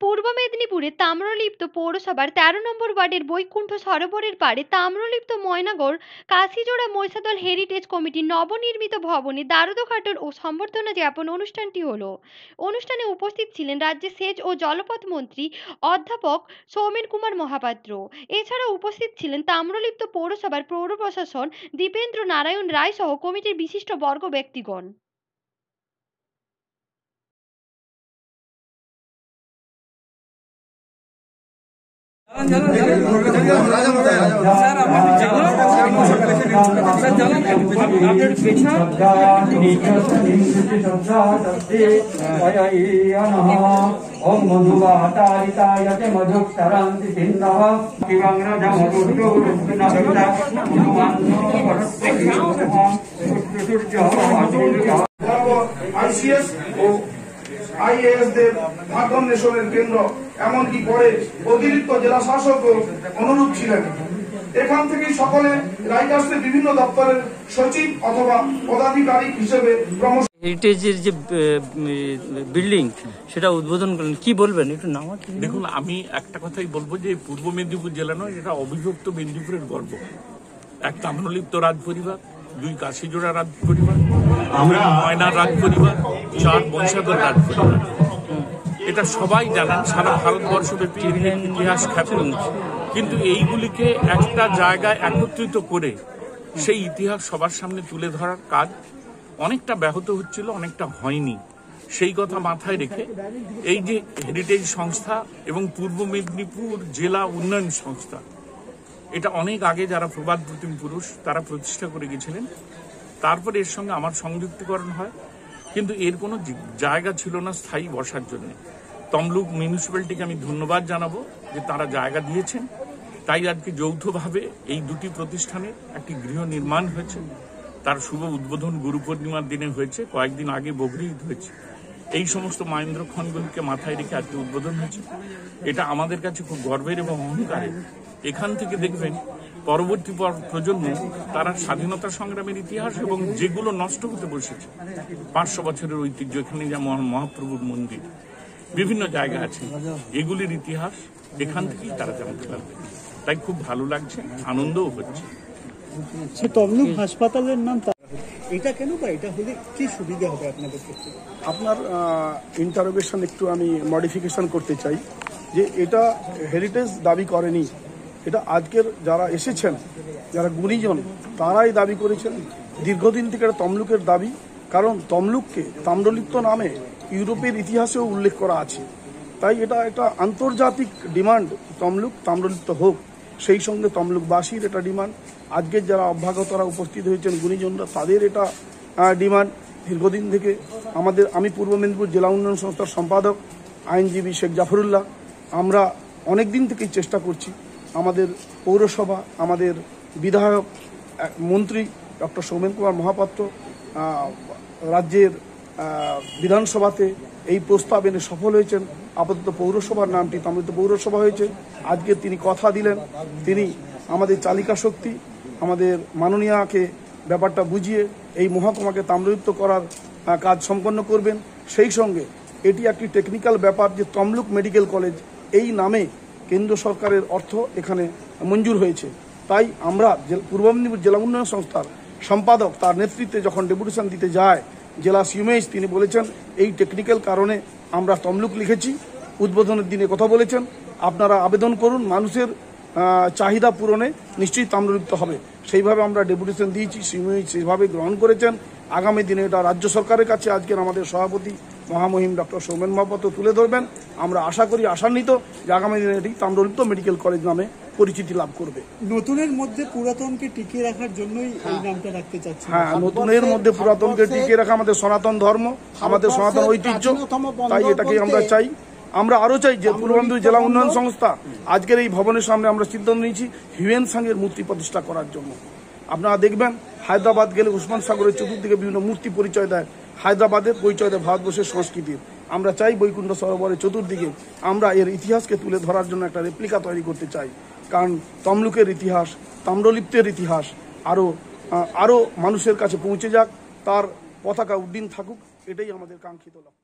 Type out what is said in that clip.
পূর্ব মেদিনীপুরের তাম্রলিপ্ত পৌরসভার তেরো নম্বর ওয়ার্ডের বৈকুণ্ঠ সরোবরের পাড়ে তাম্রলিপ্ত ময়নাগড় কাশিজোড়া মহিষাদল হেরিটেজ কমিটির নবনির্মিত ভবনে দ্বারোদঘাটন ও সম্বর্ধনা জ্ঞাপন অনুষ্ঠানটি হলো। অনুষ্ঠানে উপস্থিত ছিলেন রাজ্যের সেচ ও জলপথ মন্ত্রী অধ্যাপক সৌমেন কুমার মহাপাত্র। এছাড়া উপস্থিত ছিলেন তাম্রলিপ্ত পৌরসভার পৌর প্রশাসন দীপেন্দ্র নারায়ণ রায় সহ কমিটির বিশিষ্ট বর্গ ব্যক্তিগণ। ओम मधुवातारितायते मधुक्षरान्ति सिन्धव दिवाङ्गजमधुर्गोरुष्णमधुवाङ्गोरुष्णसुर्जः आईसीएस আইএএস দের মাধ্যম কেন্দ্র এমনকি পরে অতিরিক্ত জেলা শাসকও অনুরূপ ছিলেন। এখান থেকে সকলে রাইটার্সের বিভিন্ন দপ্তরের সচিব অথবা পদাধিকারিক হিসেবে প্রমোশন হেরিটেজের যে বিল্ডিং সেটা উদ্বোধন করলেন। কি বলবেন? একটু নাম? দেখুন আমি একটা কথাই বলব যে পূর্ব মেদিনীপুর জেলা নয় এটা অবিভক্ত মেদিনীপুরের গর্ব। এক তাম্রলিপ্ত রাজ পরিবার দুই কাশিজোড়া রাজ পরিবার আমরা ময়নার রাজ পরিবার। চার বৈশাখের রাজ এটা সবাই জানেন, সারা ভারতবর্ষব্যাপী ইতিহাস খ্যাত কিন্তু এইগুলিকে একটা জায়গায় একত্রিত করে সেই ইতিহাস সবার সামনে তুলে ধরার কাজ অনেকটা ব্যাহত হচ্ছিল, অনেকটা হয়নি। সেই কথা মাথায় রেখে এই যে হেরিটেজ সংস্থা এবং পূর্ব মেদিনীপুর জেলা উন্নয়ন সংস্থা, এটা অনেক আগে যারা প্রবাদ প্রতিম পুরুষ, তারা প্রতিষ্ঠা করে গেছিলেন। তারপরে এর সঙ্গে আমার সংযুক্তিকরণ হয়। কিন্তু এর কোনো জায়গা ছিল না স্থায়ী বসার জন্য। তমলুক মিউনিসিপ্যালিটিকে আমি ধন্যবাদ জানাব যে তারা জায়গা দিয়েছেন। তাই আজকে যৌথভাবে এই দুটি প্রতিষ্ঠানের একটি গৃহ নির্মাণ হয়েছে। তার শুভ উদ্বোধন গুরু পূর্ণিমার দিনে হয়েছে, কয়েকদিন আগে বগরি হয়েছে। এই সমস্ত মাহেন্দ্র খনগুলিকে মাথায় রেখে আজকে উদ্বোধন হয়েছে। এটা আমাদের কাছে খুব গর্বের এবং অহংকারের। এখান থেকে দেখবেন পরবর্তী পর- প্রজন্ম তারা স্বাধীনতা সংগ্রামের ইতিহাস এবং যেগুলো নষ্ট হতে বসেছে পাঁচশো বছরের ঐতিহ্য এখানে যেমন মহাপ্রভুর মন্দির বিভিন্ন জায়গা আছে। এগুলির ইতিহাস এখান থেকেই তারা জানতে পারবে তাই খুব ভালো লাগছে আনন্দও হচ্ছে। তমলুক হাসপাতালের নাম এটা কেন বা এটা হলে কি সুবিধা হবে আপনাদের ক্ষেত্রে? আপনার ইন্টারোগেশন একটু আমি মডিফিকেশন করতে চাই যে এটা হেরিটেজ দাবি করেনি এটা আজকের যারা এসেছেন, যারা গুণীজন, তারাই দাবি করেছেন। দীর্ঘদিন থেকে এটা তমলুকের দাবি, কারণ তমলুককে তাম্রলিপ্ত নামে ইউরোপের ইতিহাসেও উল্লেখ করা আছে। তাই এটা একটা আন্তর্জাতিক ডিমান্ড, তমলুক তাম্রলিপ্ত হোক। সেই সঙ্গে তমলুকবাসীর এটা ডিমান্ড। আজকের যারা অভ্যাগতরা উপস্থিত হয়েছেন, গুণীজনরা, তাদের এটা ডিমান্ড। দীর্ঘদিন থেকে আমাদের, আমি পূর্ব মেদিনীপুর জেলা উন্নয়ন সংস্থার সম্পাদক, আইনজীবী শেখ জাফরুল্লাহ। আমরা অনেক দিন থেকেই চেষ্টা করছি আমাদের পৌরসভা, আমাদের বিধায়ক, মন্ত্রী ডক্টর সৌমেন কুমার মহাপাত্র রাজ্যের বিধানসভাতে এই প্রস্তাব এনে সফল হয়েছেন। আপাতত পৌরসভার নামটি তামিলিত পৌরসভা হয়েছে। আজকে তিনি কথা দিলেন। তিনি আমাদের চালিকা শক্তি, আমাদের মাননীয়াকে ব্যাপারটা বুঝিয়ে এই মহকুমাকে তাম্রযুক্ত করার কাজ সম্পন্ন করবেন। সেই সঙ্গে এটি একটি টেকনিক্যাল ব্যাপার যে তমলুক মেডিকেল কলেজ এই নামে কেন্দ্র সরকারের অর্থ এখানে মঞ্জুর হয়েছে। তাই আমরা পূর্ব মেদিনীপুর জেলা উন্নয়ন সংস্থার সম্পাদক তার নেতৃত্বে যখন ডেপুটেশন দিতে যায়, জেলা সিউমেজ তিনি বলেছেন, এই টেকনিক্যাল কারণে আমরা তমলুক লিখেছি, উদ্বোধনের দিনে কথা বলেছেন। আপনারা আবেদন করুন, মানুষের চাহিদা পূরণে নিশ্চয়ই তাম্রলিপ্ত হবে। সেইভাবে আমরা ডেপুটেশন দিয়েছি সিউমেজ সেইভাবে গ্রহণ করেছেন। আগামী দিনে এটা রাজ্য সরকারের কাছে, আজকের আমাদের সভাপতি মহামহিম ডক্টর সৌমেন মহাপাত্র তুলে ধরবেন। আমরা আশা করি আশান্বিত যে আগামী দিনে এটি তাম্রলিপ্ত মেডিকেল কলেজ নামে পরিচিতি লাভ করবে। নতুনের মধ্যে পুরাতনকে টিকিয়ে রাখার জন্যই এই নামটা রাখতে চাচ্ছি হ্যাঁ নতুনের মধ্যে পুরাতনকে টিকিয়ে রাখা আমাদের সনাতন ধর্ম আমাদের সনাতন ঐতিহ্য তাই এটাকে আমরা চাই। আমরা আরও চাই যে পূর্ব মেদিনীপুর জেলা উন্নয়ন সংস্থা আজকের এই ভবনের সামনে আমরা সিদ্ধান্ত নিয়েছি হিউম্যান সাংয়ের মূর্তি প্রতিষ্ঠা করার জন্য। আপনারা দেখবেন হায়দ্রাবাদ গেলে উসমান সাগরের চতুর্দিকে বিভিন্ন মূর্তি পরিচয় দেয়। হায়দ্রাবাদের পরিচয় দেয় ভারতবর্ষের সংস্কৃতির আমরা চাই বৈকুণ্ঠ সরোবরের চতুর্দিকে আমরা এর ইতিহাসকে তুলে ধরার জন্য একটা রেপ্লিকা তৈরি করতে চাই। কারণ তমলুকের ইতিহাস, তাম্রলিপ্তের ইতিহাস আরও আরও মানুষের কাছে পৌঁছে যাক, তার পতাকা উড্ডীন থাকুক, এটাই আমাদের কাঙ্ক্ষিত লক্ষ্য।